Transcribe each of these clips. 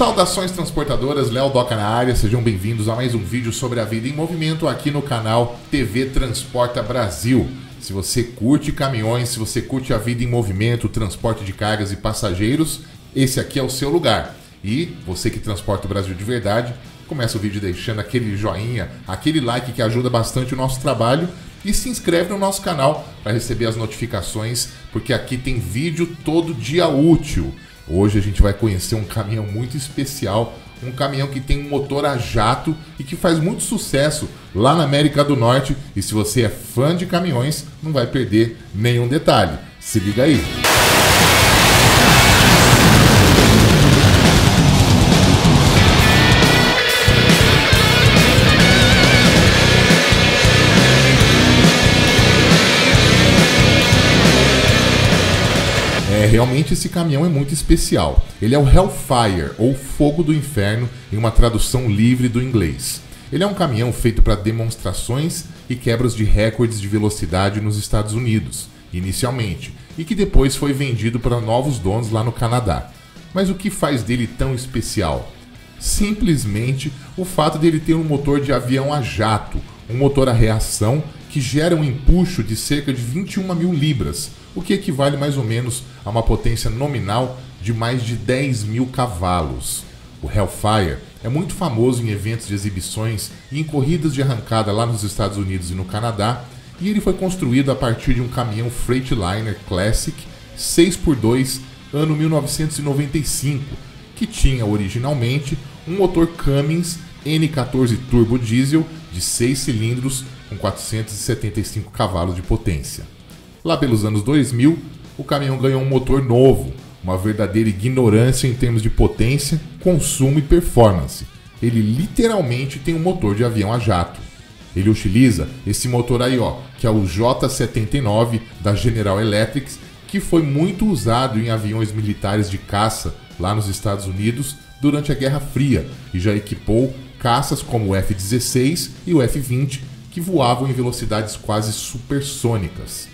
Saudações transportadoras, Léo Doca na área, sejam bem-vindos a mais um vídeo sobre a vida em movimento aqui no canal TV Transporta Brasil. Se você curte caminhões, se você curte a vida em movimento, transporte de cargas e passageiros, esse aqui é o seu lugar. E você que transporta o Brasil de verdade, começa o vídeo deixando aquele joinha, aquele like que ajuda bastante o nosso trabalho e se inscreve no nosso canal para receber as notificações, porque aqui tem vídeo todo dia útil. Hoje a gente vai conhecer um caminhão muito especial, um caminhão que tem um motor a jato e que faz muito sucesso lá na América do Norte. E se você é fã de caminhões, não vai perder nenhum detalhe. Se liga aí. É, realmente esse caminhão é muito especial. Ele é o Hellfire, ou Fogo do Inferno, em uma tradução livre do inglês. Ele é um caminhão feito para demonstrações e quebras de recordes de velocidade nos Estados Unidos, inicialmente, e que depois foi vendido para novos donos lá no Canadá. Mas o que faz dele tão especial? Simplesmente o fato dele ter um motor de avião a jato, um motor a reação que gera um empuxo de cerca de 21 mil libras, o que equivale mais ou menos a uma potência nominal de mais de 10 mil cavalos. O Hellfire é muito famoso em eventos de exibições e em corridas de arrancada lá nos Estados Unidos e no Canadá, e ele foi construído a partir de um caminhão Freightliner Classic 6x2 ano 1995, que tinha originalmente um motor Cummins N14 turbo diesel de 6 cilindros com 475 cavalos de potência. Lá pelos anos 2000, o caminhão ganhou um motor novo, uma verdadeira ignorância em termos de potência, consumo e performance. Ele literalmente tem um motor de avião a jato. Ele utiliza esse motor aí, ó, que é o J79 da General Electric, que foi muito usado em aviões militares de caça lá nos Estados Unidos durante a Guerra Fria e já equipou caças como o F-16 e o F-20, que voavam em velocidades quase supersônicas.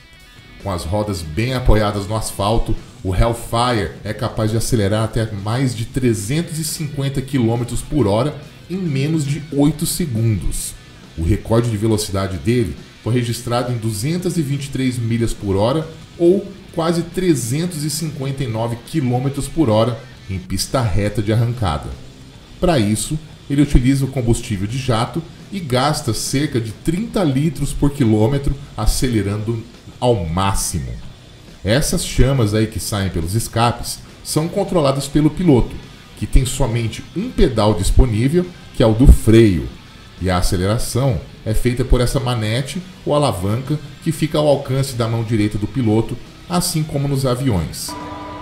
Com as rodas bem apoiadas no asfalto, o Hellfire é capaz de acelerar até mais de 350 km por hora em menos de 8 segundos. O recorde de velocidade dele foi registrado em 223 milhas por hora ou quase 359 km por hora em pista reta de arrancada. Para isso, ele utiliza o combustível de jato e gasta cerca de 30 litros por quilômetro acelerando ao máximo. Essas chamas aí que saem pelos escapes são controladas pelo piloto, que tem somente um pedal disponível, que é o do freio, e a aceleração é feita por essa manete ou alavanca que fica ao alcance da mão direita do piloto, assim como nos aviões.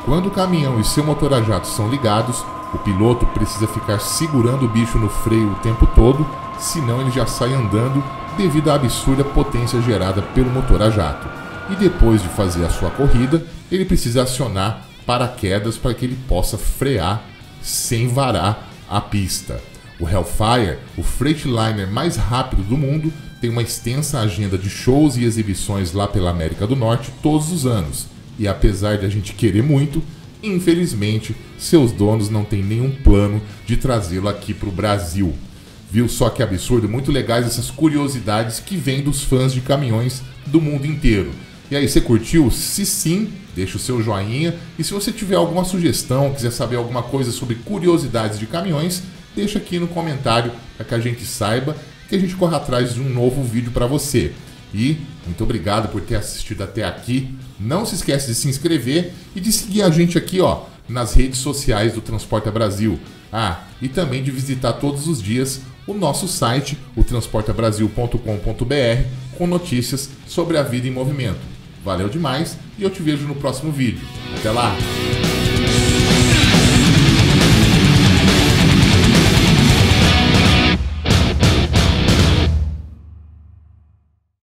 Quando o caminhão e seu motor a jato são ligados, o piloto precisa ficar segurando o bicho no freio o tempo todo, senão ele já sai andando devido à absurda potência gerada pelo motor a jato. E depois de fazer a sua corrida, ele precisa acionar paraquedas para que ele possa frear sem varar a pista. O Hellfire, o Freightliner mais rápido do mundo, tem uma extensa agenda de shows e exibições lá pela América do Norte todos os anos. E apesar de a gente querer muito, infelizmente seus donos não têm nenhum plano de trazê-lo aqui para o Brasil. Viu só que absurdo? Muito legais essas curiosidades que vêm dos fãs de caminhões do mundo inteiro. E aí, você curtiu? Se sim, deixa o seu joinha. E se você tiver alguma sugestão, quiser saber alguma coisa sobre curiosidades de caminhões, deixa aqui no comentário para que a gente saiba que a gente corra atrás de um novo vídeo para você. E muito obrigado por ter assistido até aqui. Não se esquece de se inscrever e de seguir a gente aqui, ó, nas redes sociais do Transporta Brasil. Ah, e também de visitar todos os dias o nosso site, o transportabrasil.com.br, com notícias sobre a vida em movimento. Valeu demais e eu te vejo no próximo vídeo. Até lá!